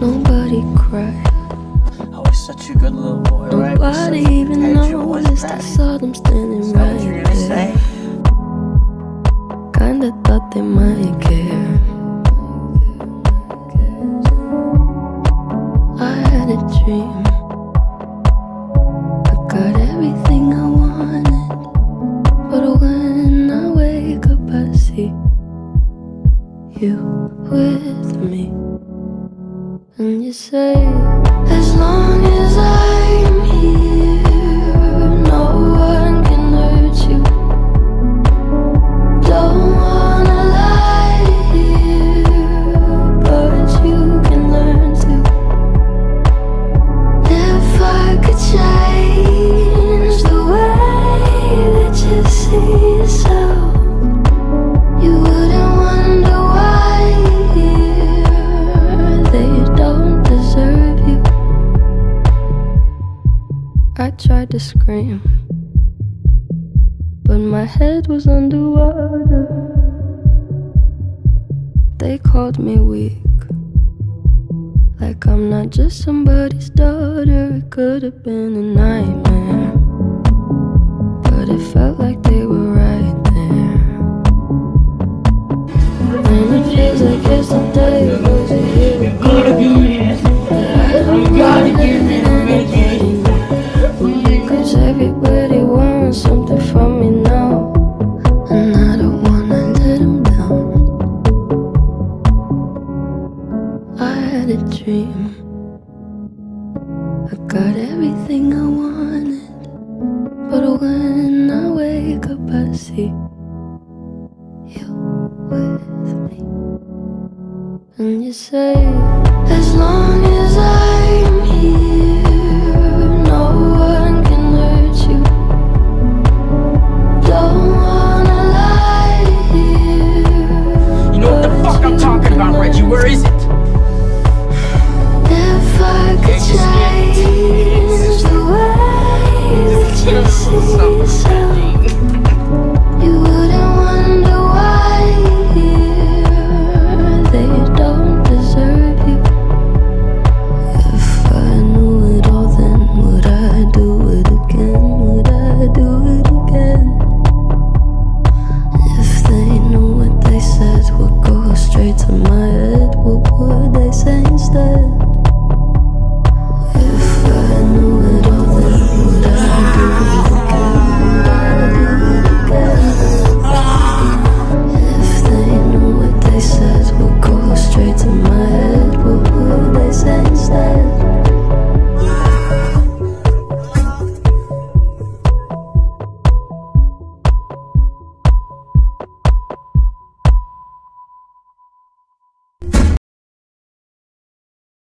Nobody cried. I was such a good little boy, right? Nobody Such even noticed. I that? saw them standing Is that what you're right gonna say? Kinda thought they might care. I had a dream. I got everything I wanted. But when I wake up, I see you with me. You say, as long as I'm here, no one can hurt you. Don't wanna lie here, but you can learn to. If I could change the way that you see yourself, tried to scream, but my head was underwater. They called me weak. Like I'm not just somebody's daughter, it could have been a nightmare. But it felt like had a dream. I got everything I wanted. But when I wake up, I see you with me. And you say, as long as I'm straight to my head, what would they say instead?